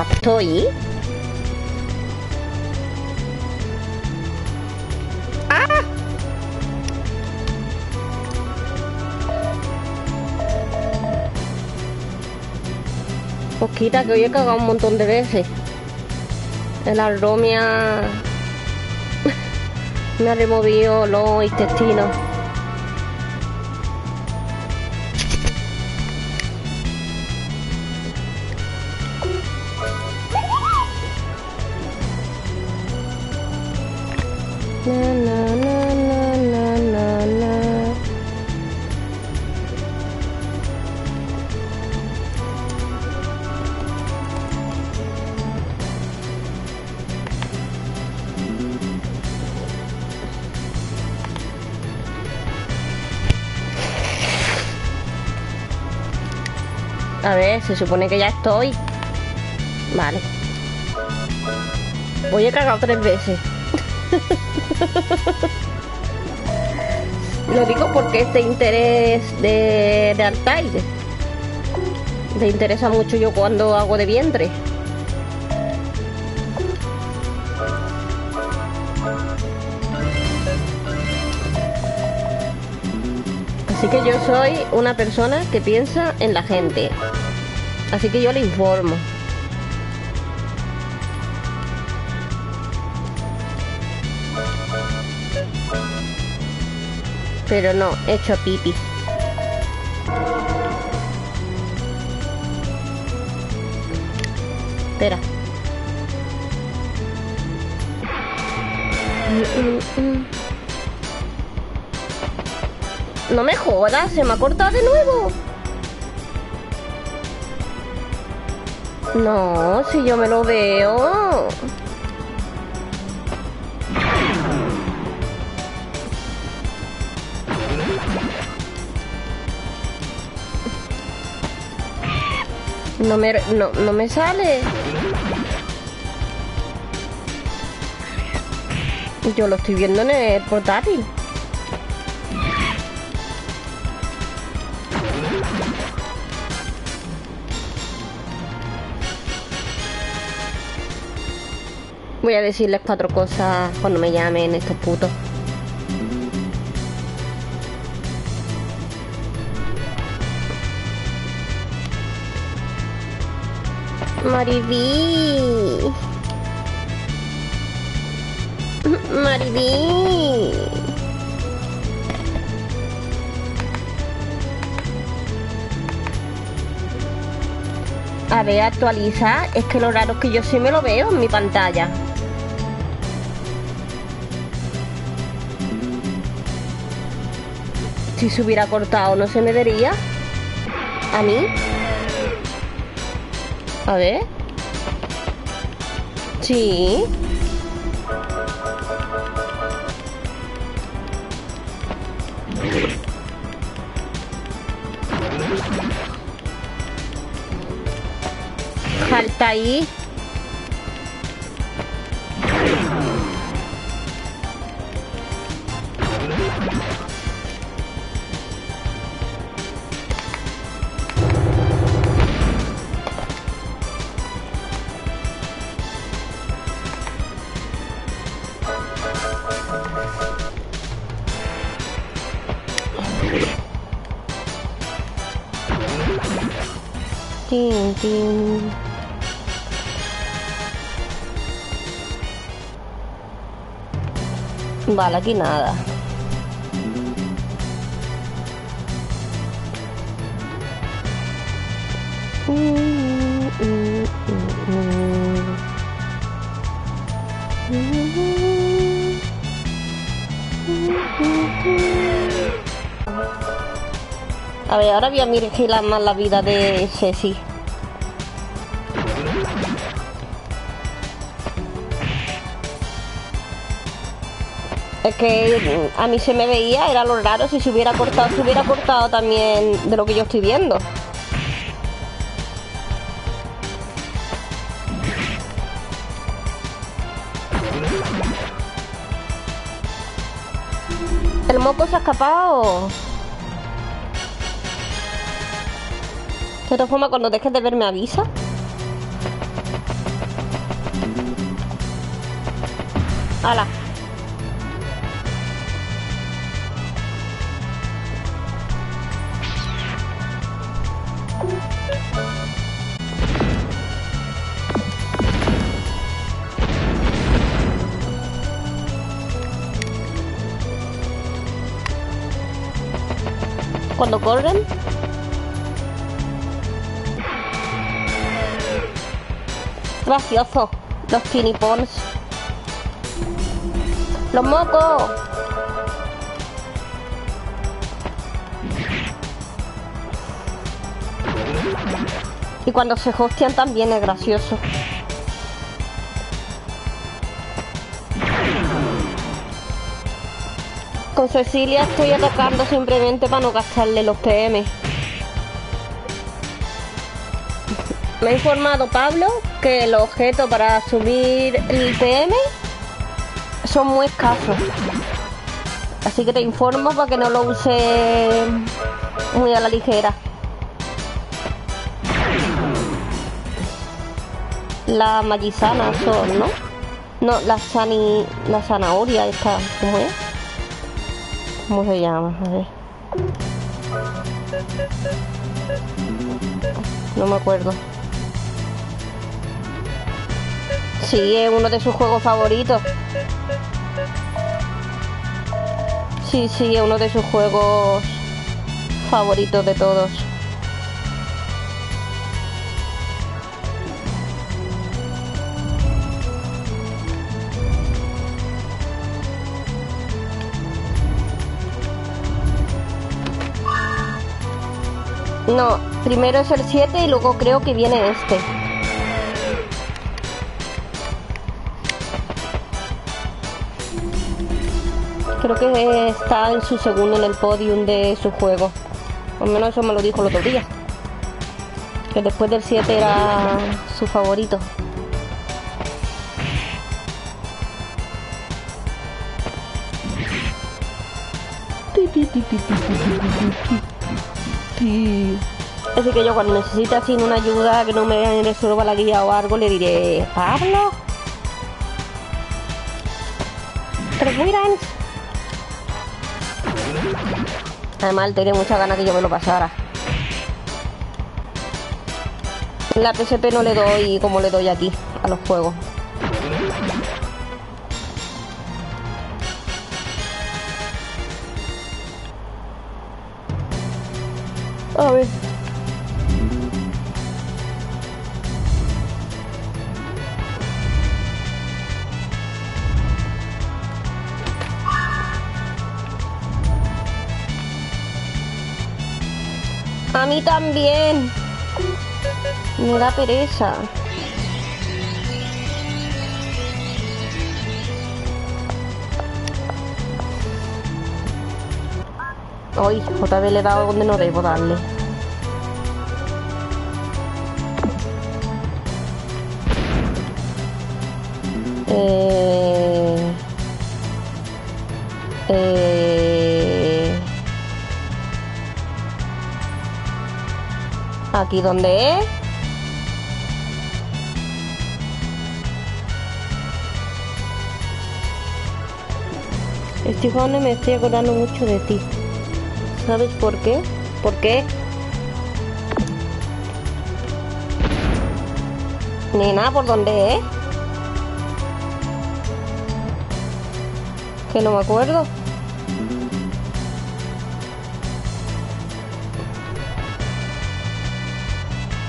Acá estoy. ¡Ah! Pues quita que hoy he cagado un montón de veces. El arroz me ha... me ha removido los intestinos. A ver, se supone que ya estoy. Vale. Voy a cagado tres veces. Lo digo porque este interés de, de Altair. Me interesa mucho yo cuando hago de vientre. Así que yo soy una persona que piensa en la gente. Así que yo le informo. Pero no, he hecho pipi. Espera. No me jodas, se me ha cortado de nuevo. No, si yo me lo veo. No me, no, no me sale. Yo lo estoy viendo en el portátil. Voy a decirles cuatro cosas cuando me llamen estos putos. Maribí. Maribí. A ver, actualiza. Es que lo raro es que yo sí me lo veo en mi pantalla. Si se hubiera cortado, ¿no se me vería? ¿A mí? A ver. Sí. Falta ahí. Aquí nada. A ver, ahora voy a vigilar más la vida de Ceci. Es que mm, a mí se me veía, era lo raro, si se hubiera cortado, se hubiera cortado también de lo que yo estoy viendo. ¿El moco se ha escapado? De todas formas, cuando dejes de verme avisa. ¡Hala! Cuando corren gracioso los tinipons los mocos. Y cuando se hostian también es gracioso con Cecilia estoy atacando simplemente para no gastarle los PM me ha informado Pablo que los objetos para subir el PM son muy escasos. Así que te informo para que no lo use muy a la ligera. Las mallisanas son, ¿no? No, la, sani, la zanahoria esta, ¿cómo? ¿Cómo se llama? A ver. No me acuerdo. Sí, es uno de sus juegos favoritos. Sí, sí, es uno de sus juegos favoritos de todos. No, primero es el 7 y luego creo que viene este. Creo que está en su segundo en el podium de su juego. Al menos eso me lo dijo el otro día. Que después del 7 era su favorito. Así que yo cuando necesite así una ayuda que no me resuelva la guía o algo, le diré, Pablo. Pero Además, él tenía muchas ganas que yo me lo pasara. La PSP no le doy como le doy aquí a los juegos. A ver. A mí también. Me da pereza. Hoy, JB le he dado donde no debo darle. Eh... Eh... Aquí donde es. Estoy jugando me estoy acordando mucho de ti. ¿Sabes por qué? ¿Por qué? Nena, ¿por dónde es? Que no me acuerdo.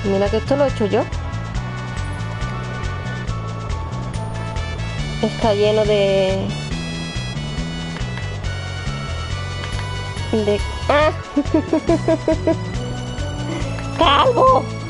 Mira que esto lo he hecho yo. Está lleno de... De... ¡Ah! ¡Calvo!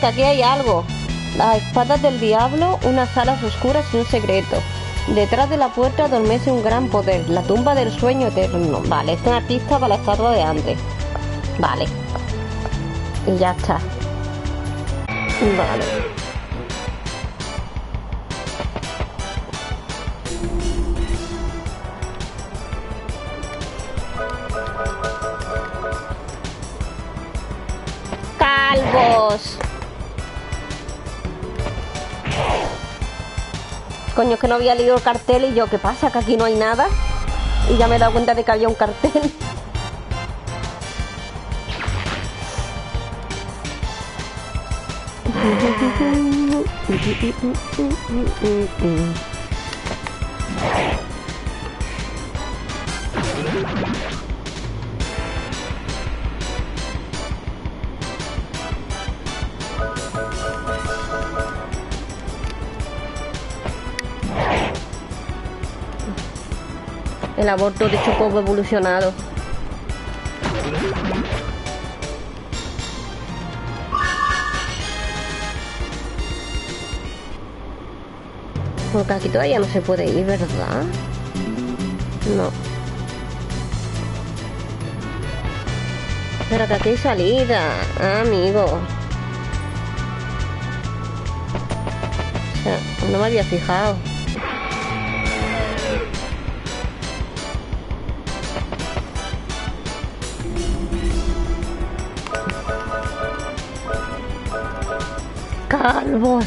Que aquí hay algo. Las espadas del diablo, unas salas oscuras y un secreto. Detrás de la puerta adormece un gran poder, la tumba del sueño eterno. Vale, esta es una pista para la estatua de antes. Vale. Y ya está. Vale. Coño, es que no había leído el cartel y yo, ¿qué pasa? Que aquí no hay nada. Y ya me he dado cuenta de que había un cartel. El aborto de Chocobo evolucionado. Porque aquí todavía no se puede ir, ¿verdad? No. Pero que aquí hay salida, amigo. O sea, no me había fijado. Calvos.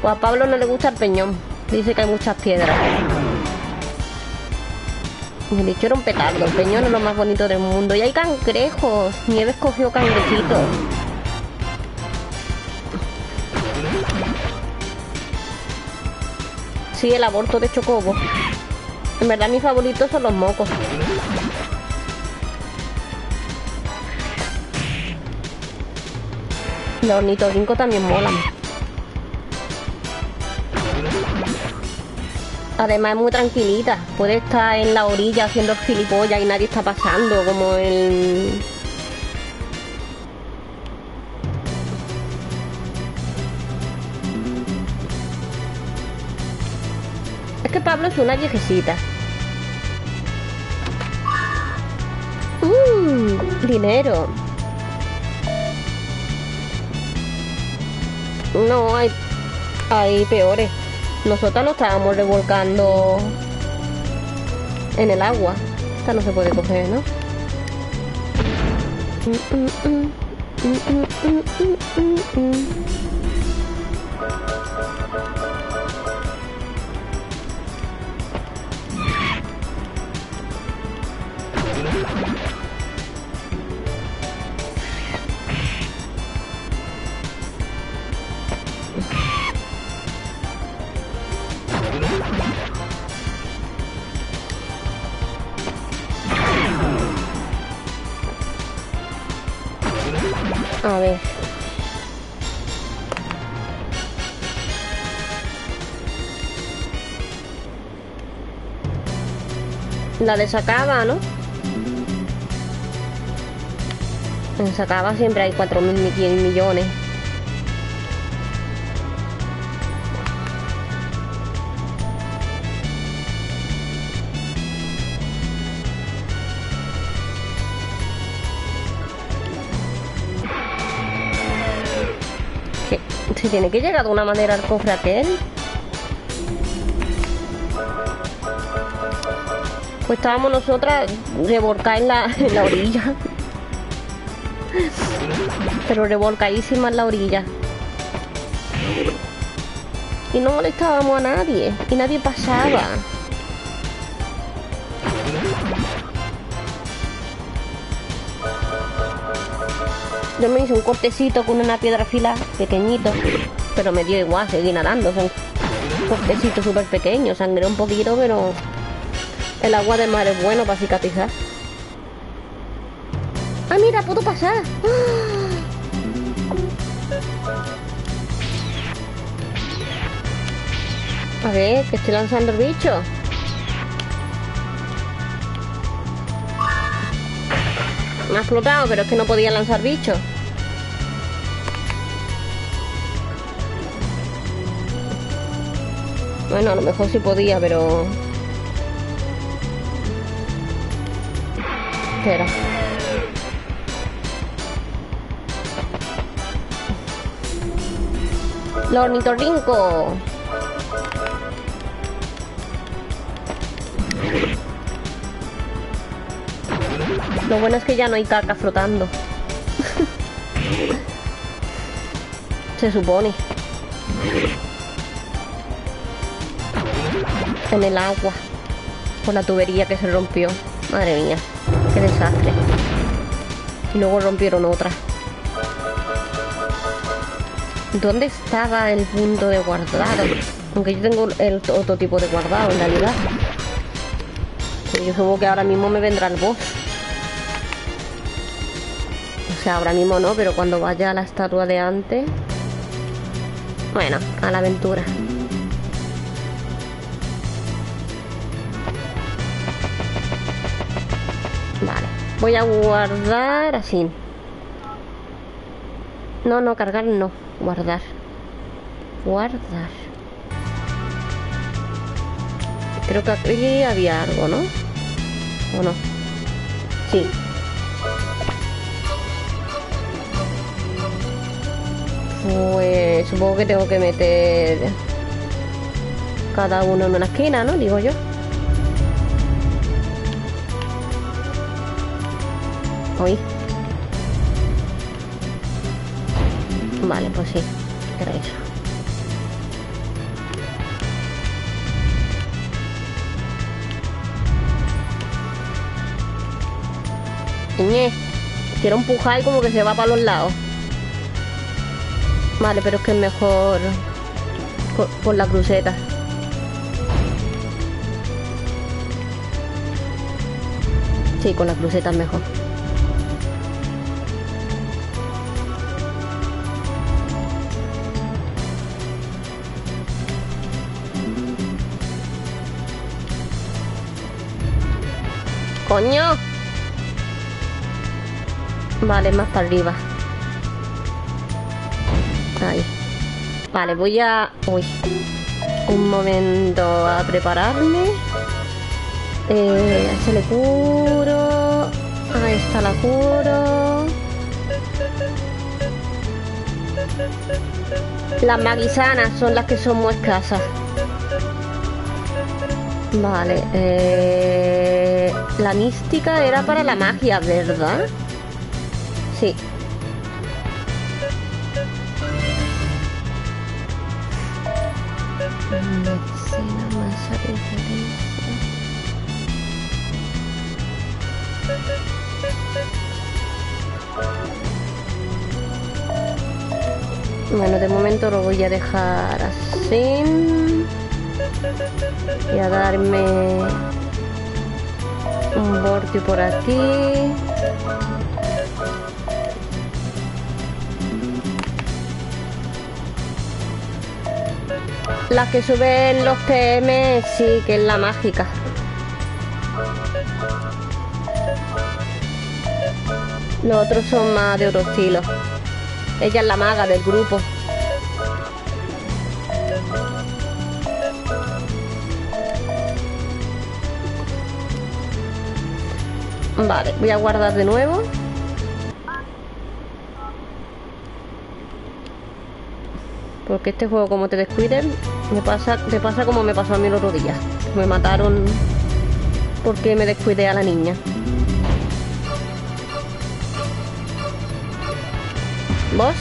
Pues a Pablo no le gusta el peñón. Dice que hay muchas piedras. Me un petardo. El peñón es lo más bonito del mundo. Y hay cangrejos. Nieves cogió cangrejitos. Sí, el aborto de Chocobo. En verdad mis favoritos son los mocos. Los ornitorrincos también molan. Además es muy tranquilita. Puede estar en la orilla haciendo gilipollas y nadie está pasando, como el... Es que Pablo es una viejecita. ¡Mmm! Dinero. No, hay, hay peores. Nosotros no estábamos revolcando en el agua. Esta no se puede coger, ¿no? La de Sacaba, ¿no? En Sacaba siempre hay 4.000 millones. Se tiene que llegar de una manera al cofre aquel. Pues estábamos nosotras revolcadas en la, en la orilla. Pero revolcadísima en la orilla. Y no molestábamos a nadie. Y nadie pasaba. Yo me hice un cortecito con una piedra fila pequeñito. Pero me dio igual, seguí nadando. Son cortecitos súper pequeños. Sangré un poquito, pero... El agua de mar es bueno para cicatrizar. ¡Ah, mira! ¡Puedo pasar! A ver, que estoy lanzando el bicho. Me ha explotado, pero es que no podía lanzar bichos. Bueno, a lo mejor sí podía, pero... Espera. Los ornitorrinco. Lo bueno es que ya no hay caca flotando. Se supone. En el agua. Por la tubería que se rompió. Madre mía. Qué desastre. Y luego rompieron otra. ¿Dónde estaba el punto de guardado? Aunque yo tengo el otro tipo de guardado en realidad. yo supongo que ahora mismo me vendrá el boss. O sea, ahora mismo no, pero cuando vaya a la estatua de antes... Bueno, a la aventura. Vale. Voy a guardar así. No, no, cargar no. Guardar. Guardar. Creo que aquí había algo, ¿no? ¿O no? Sí. Pues supongo que tengo que meter cada uno en una esquina, ¿no? Digo yo. Hoy. Vale, pues sí, era eso. Quiero empujar y como que se va para los lados. Vale, pero es que es mejor por, la cruceta. Sí, con la cruceta es mejor. ¡Coño! Vale, más para arriba. Ahí. Vale, voy a... Uy. Un momento a prepararme. Eh, se le curo. Ahí está la curo. Las maguisanas son las que son muy escasas. Vale. Eh, la mística era para la magia, ¿verdad? Sí. Bueno, de momento lo voy a dejar así. Y a darme un borde por aquí. La que suben los PM sí que es la mágica. Los otros son más de otro estilo. Ella es la maga del grupo. Vale, voy a guardar de nuevo. Porque este juego, como te descuiden, me pasa, te pasa como me pasó a mí el otro día. Me mataron porque me descuidé a la niña. ¿Vos?